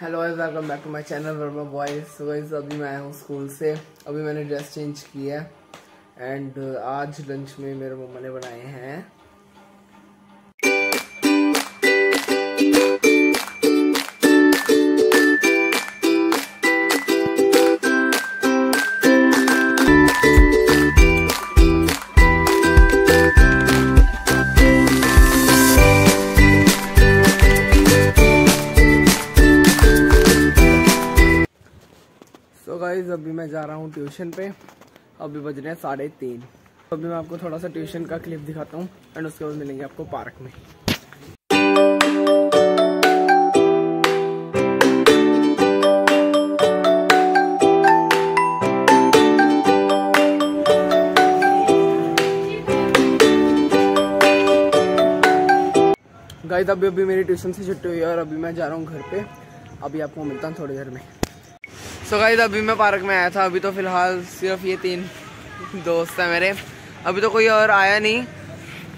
Hello welcome back to my channel Verma boys guys अभी मैं आया हूँ स्कूल से। अभी मैंने ड्रेस चेंज किया है। एंड आज लंच में मेरे मम्मा ने बनाए हैं। गाइज़ अभी मैं जा रहा हूँ ट्यूशन पे। अभी बज रहे हैं साढ़े तीन। अभी मैं आपको थोड़ा सा ट्यूशन का क्लिप दिखाता हूँ एंड उसके बाद मिलेंगे आपको पार्क में। गाइस अभी अभी मेरी ट्यूशन से छुट्टी हुई है और अभी मैं जा रहा हूँ घर पे। अभी आपको मिलता हूँ थोड़ी देर में। सो so गाइस अभी मैं पार्क में आया था अभी तो फ़िलहाल सिर्फ़ ये तीन दोस्त हैं मेरे। अभी तो कोई और आया नहीं।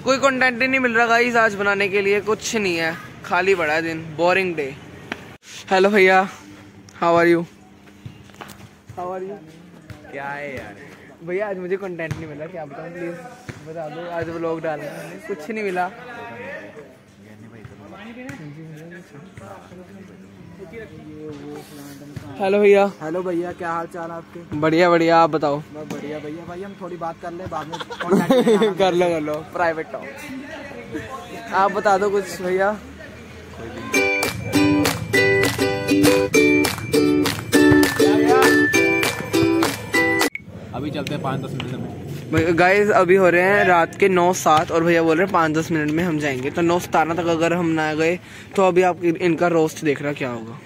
कोई कंटेंट ही नहीं मिल रहा गाइज़ आज बनाने के लिए कुछ नहीं है। खाली पड़ा है दिन बोरिंग डे हेलो भैया how are you how are you क्या है यार? भैया आज मुझे कंटेंट नहीं मिला क्या बताऊँ प्लीज़ बता दो आज व्लॉग डालना है कुछ नहीं मिला। हेलो भैया। हेलो भैया क्या हाल चाल आपके? बढ़िया बढ़िया आप बताओ। बहुत बढ़िया भैया भाई हम थोड़ी बात कर ले बाद में। कर लो कर लो प्राइवेट टॉक आप बता दो कुछ भैया। अभी चलते हैं पाँच दस मिनट में गाइस अभी हो रहे हैं रात के नौ सात और भैया बोल रहे हैं पाँच दस मिनट में हम जाएँगे। तो नौ सतारह तक अगर हम ना गए तो अभी आप इनका रोस्ट देख रहा क्या होगा।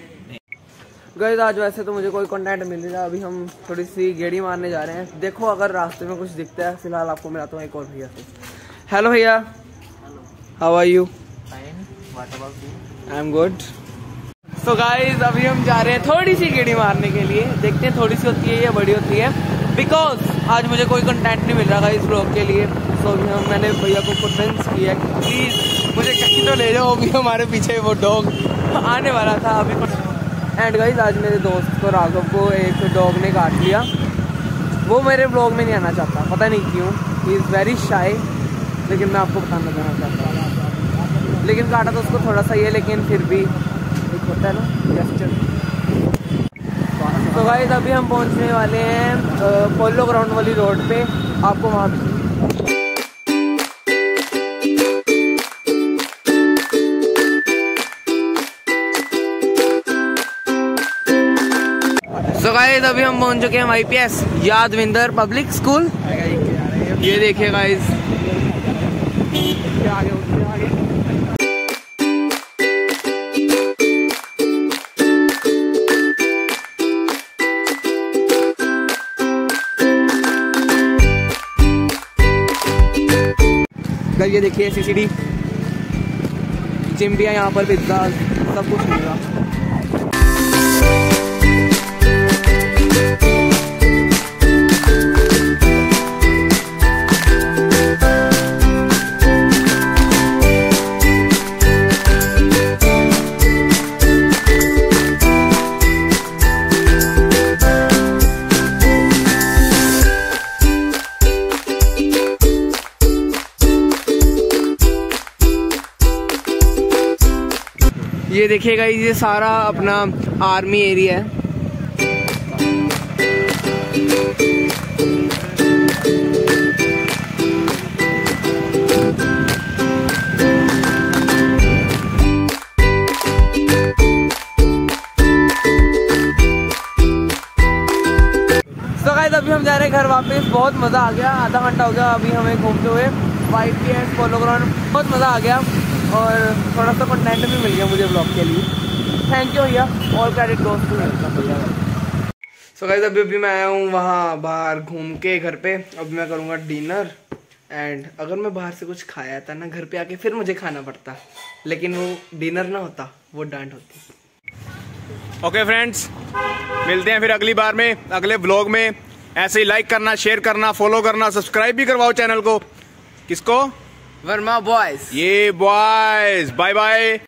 गाइस आज वैसे तो मुझे कोई कंटेंट मिल नहीं रहा। अभी हम थोड़ी सी गेड़ी मारने जा रहे हैं। देखो अगर रास्ते में कुछ दिखता है फ़िलहाल आपको मिलाता हूँ एक और भैया से। हेलो भैया। How are you I am good so guys अभी हम जा रहे हैं थोड़ी सी गेड़ी मारने के लिए। देखते हैं थोड़ी सी होती है या बड़ी होती है। बिकॉज़ आज मुझे कोई कंटेंट नहीं मिल रहा था इस ब्लॉग के लिए। सो हम, मैंने भैया को कन्विंस किया कि प्लीज़ मुझे कहीं तो ले जाओ, अभी हमारे पीछे वो डॉग आने वाला था अभी एंड गाइज़ आज मेरे दोस्त को, राघव को एक डॉग ने काट लिया। वो मेरे ब्लॉग में नहीं आना चाहता, पता नहीं क्यों। ही इज़ वेरी शाई लेकिन मैं आपको बताना चाहना चाहता लेकिन काटा तो उसको थोड़ा सा ही है, लेकिन फिर भी एक होता है ना जेस्चर तो गाइस अभी हम पहुँचने वाले हैं पोलो ग्राउंड वाली रोड पे। आपको वहाँ भी सो गाइस अभी हम पहुँच चुके हैं वाईपीएस यादविंदर पब्लिक स्कूल। ये देखिए गाइस गाइस ये देखिए भी चिमटियाँ यहाँ पर पिज़्ज़ा सब कुछ मिलेगा ये देखिएगा, ये सारा अपना आर्मी एरिया है। अभी हम जा रहे हैं घर वापस, बहुत मज़ा आ गया। आधा घंटा हो गया अभी हमें घूमते हुए। वाइट पी ग्राउंड बहुत मज़ा आ गया। और थोड़ा सा कंटेंट भी मिल गया मुझे ब्लॉग के लिए। थैंक यू भैया। ऑल क्रेडिट दोस्त भैया सो गाइस अभी अभी मैं आया हूँ वहाँ बाहर घूम के घर पे। अभी मैं करूँगा डिनर एंड अगर मैं बाहर से कुछ खाया था ना घर पे आके फिर मुझे खाना पड़ता। लेकिन वो डिनर ना होता वो डांट होती। ओके फ्रेंड्स मिलते हैं फिर अगली बार में अगले ब्लॉग में। ऐसे ही लाइक करना शेयर करना फॉलो करना सब्सक्राइब भी करवाओ चैनल को। किसको? वर्मा बॉयज़ ये बॉयज़ बाय बाय